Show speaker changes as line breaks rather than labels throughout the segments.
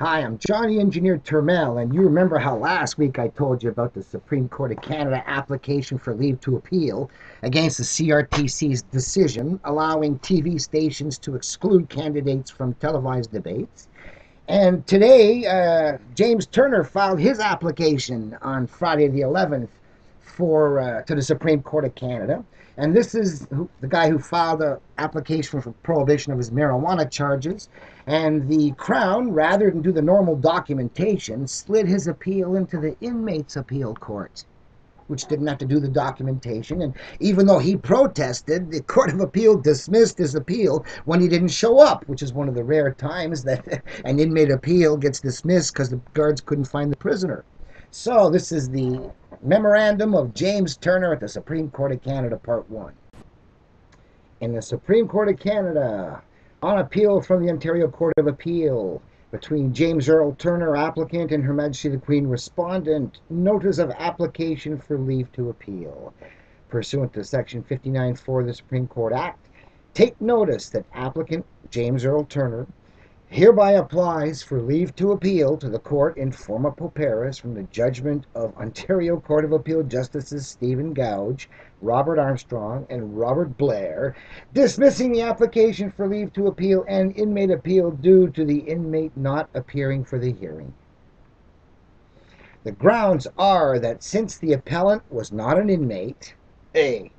Hi, I'm Johnny Engineer Turmel, and you remember how last week I told you about the Supreme Court of Canada application for leave to appeal against the CRTC's decision allowing TV stations to exclude candidates from televised debates. And today, uh, James Turner filed his application on Friday the 11th for uh, to the Supreme Court of Canada. And this is who, the guy who filed the application for prohibition of his marijuana charges. And the Crown, rather than do the normal documentation, slid his appeal into the inmates' appeal court, which didn't have to do the documentation. And even though he protested, the Court of Appeal dismissed his appeal when he didn't show up, which is one of the rare times that an inmate appeal gets dismissed because the guards couldn't find the prisoner. So this is the Memorandum of James Turner at the Supreme Court of Canada, Part 1. In the Supreme Court of Canada, on appeal from the Ontario Court of Appeal, between James Earl Turner, applicant, and Her Majesty the Queen, respondent, notice of application for leave to appeal. Pursuant to Section 59.4 of the Supreme Court Act, take notice that applicant James Earl Turner hereby applies for leave to appeal to the court in forma pauperis from the judgment of Ontario Court of Appeal Justices Stephen Goudge, Robert Armstrong, and Robert Blair, dismissing the application for leave to appeal and inmate appeal due to the inmate not appearing for the hearing. The grounds are that since the appellant was not an inmate, A.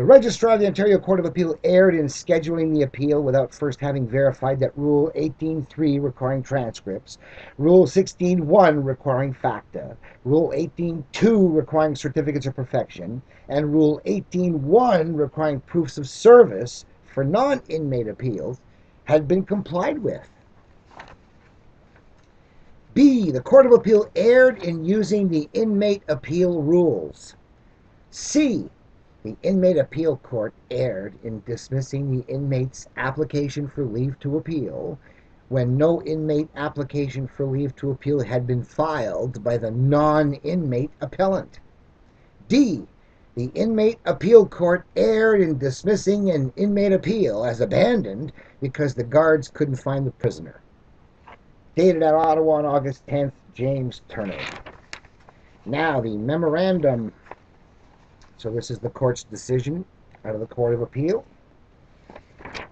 The Registrar of the Ontario Court of Appeal erred in scheduling the appeal without first having verified that Rule 18.3 requiring transcripts, Rule 16.1 requiring FACTA, Rule 18.2 requiring certificates of perfection, and Rule 18.1 requiring proofs of service for non inmate appeals had been complied with. B. The Court of Appeal erred in using the inmate appeal rules. C. The Inmate Appeal Court erred in dismissing the inmate's application for leave to appeal when no inmate application for leave to appeal had been filed by the non inmate appellant. D. The Inmate Appeal Court erred in dismissing an inmate appeal as abandoned because the guards couldn't find the prisoner. Dated at Ottawa on August 10th, James Turner. Now, the memorandum so this is the court's decision out of the Court of Appeal.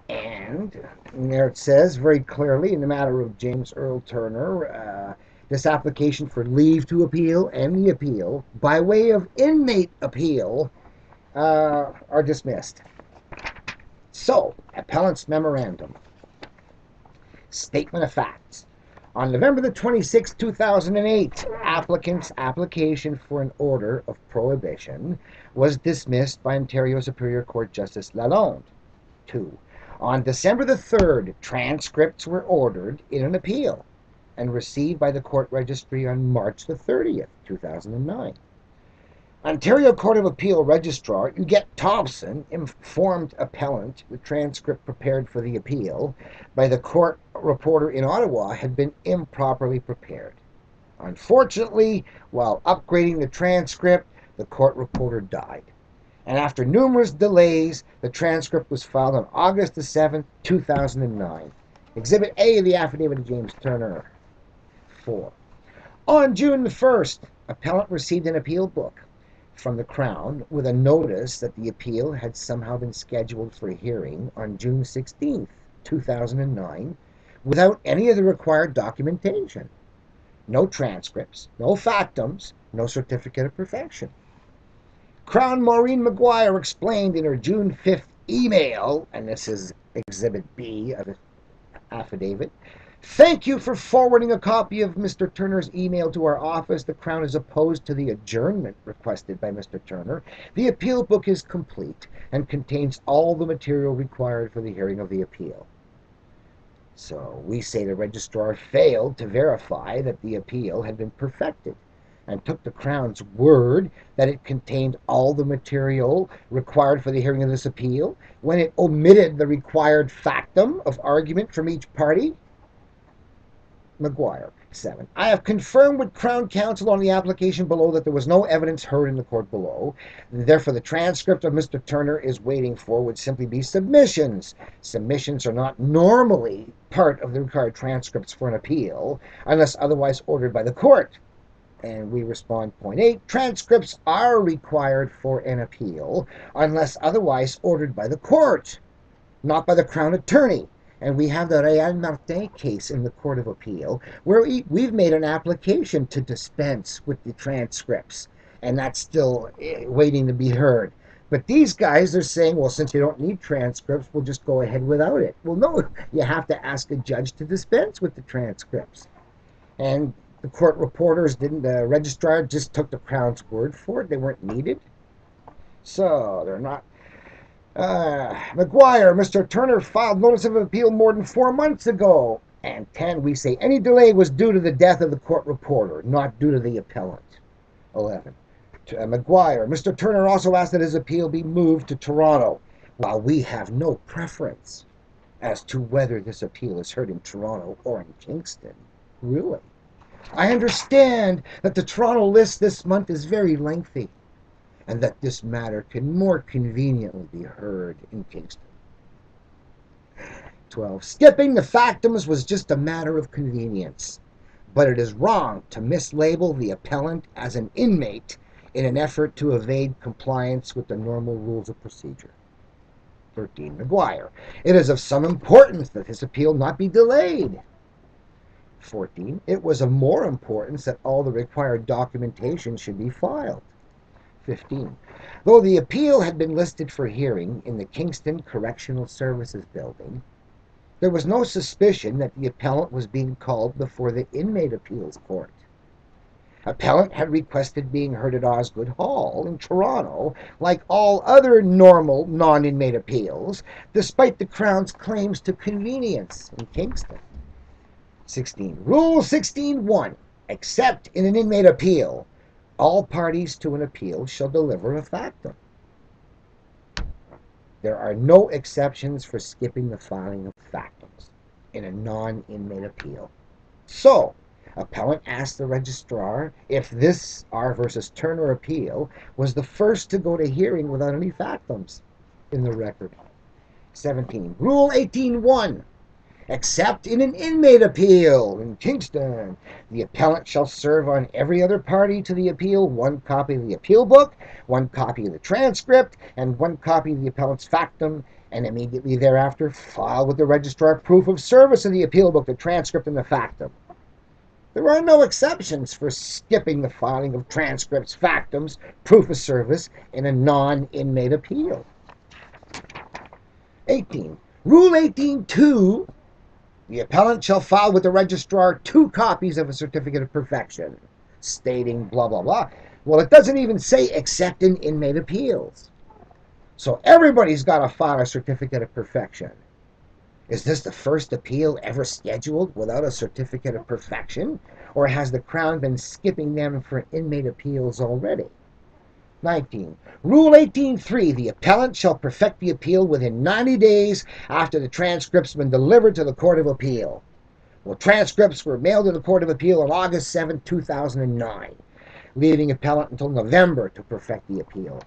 And there it says very clearly in the matter of James Earl Turner, uh, this application for leave to appeal and the appeal by way of inmate appeal uh, are dismissed. So, appellant's memorandum. Statement of facts. On November the 26th, 2008, applicant's application for an order of prohibition was dismissed by Ontario Superior Court Justice Lalonde. 2. On December the 3rd, transcripts were ordered in an appeal and received by the court registry on March the 30th, 2009. Ontario Court of Appeal Registrar Huguette Thompson informed appellant the transcript prepared for the appeal by the court reporter in Ottawa had been improperly prepared. Unfortunately, while upgrading the transcript, the court reporter died. And after numerous delays, the transcript was filed on August the 7th, 2009. Exhibit A of the affidavit of James Turner. 4. On June the 1st, appellant received an appeal book from the Crown with a notice that the appeal had somehow been scheduled for a hearing on June 16, 2009, without any of the required documentation. No transcripts, no factums, no certificate of perfection. Crown Maureen McGuire explained in her June 5th email, and this is Exhibit B of the affidavit, Thank you for forwarding a copy of Mr. Turner's email to our office. The Crown is opposed to the adjournment requested by Mr. Turner. The appeal book is complete and contains all the material required for the hearing of the appeal. So we say the registrar failed to verify that the appeal had been perfected and took the Crown's word that it contained all the material required for the hearing of this appeal when it omitted the required factum of argument from each party McGuire. 7. I have confirmed with Crown Counsel on the application below that there was no evidence heard in the court below. Therefore, the transcript of Mr. Turner is waiting for would simply be submissions. Submissions are not normally part of the required transcripts for an appeal unless otherwise ordered by the court. And we respond, point 8, transcripts are required for an appeal unless otherwise ordered by the court, not by the Crown Attorney. And we have the Real Martin case in the Court of Appeal where we, we've made an application to dispense with the transcripts. And that's still eh, waiting to be heard. But these guys are saying, well, since you don't need transcripts, we'll just go ahead without it. Well, no, you have to ask a judge to dispense with the transcripts. And the court reporters didn't, the registrar just took the Crown's word for it. They weren't needed. So they're not uh, McGuire, Mr. Turner filed notice of appeal more than four months ago. And 10, we say any delay was due to the death of the court reporter, not due to the appellant. 11. Uh, McGuire, Mr. Turner also asked that his appeal be moved to Toronto, while we have no preference as to whether this appeal is heard in Toronto or in Kingston. Really? I understand that the Toronto list this month is very lengthy and that this matter can more conveniently be heard in Kingston. 12. Skipping the factums was just a matter of convenience, but it is wrong to mislabel the appellant as an inmate in an effort to evade compliance with the normal rules of procedure. 13. McGuire. It is of some importance that his appeal not be delayed. 14. It was of more importance that all the required documentation should be filed. 15. Though the appeal had been listed for hearing in the Kingston Correctional Services building, there was no suspicion that the appellant was being called before the Inmate Appeals Court. Appellant had requested being heard at Osgoode Hall in Toronto, like all other normal non inmate appeals, despite the Crown's claims to convenience in Kingston. 16. Rule 16.1. Except in an inmate appeal, all parties to an appeal shall deliver a factum. There are no exceptions for skipping the filing of factums in a non inmate appeal. So, appellant asked the registrar if this R versus Turner appeal was the first to go to hearing without any factums in the record. 17. Rule 18.1 except in an inmate appeal in Kingston. The appellant shall serve on every other party to the appeal one copy of the appeal book, one copy of the transcript, and one copy of the appellant's factum, and immediately thereafter file with the registrar proof of service of the appeal book, the transcript, and the factum. There are no exceptions for skipping the filing of transcripts, factums, proof of service in a non inmate appeal. 18. Rule 18.2 the appellant shall file with the registrar two copies of a certificate of perfection, stating blah, blah, blah. Well, it doesn't even say except in inmate appeals. So everybody's got to file a certificate of perfection. Is this the first appeal ever scheduled without a certificate of perfection? Or has the Crown been skipping them for inmate appeals already? 19. Rule 18.3 The appellant shall perfect the appeal within 90 days after the transcripts been delivered to the Court of Appeal. Well, transcripts were mailed to the Court of Appeal on August 7, 2009, leaving appellant until November to perfect the appeal.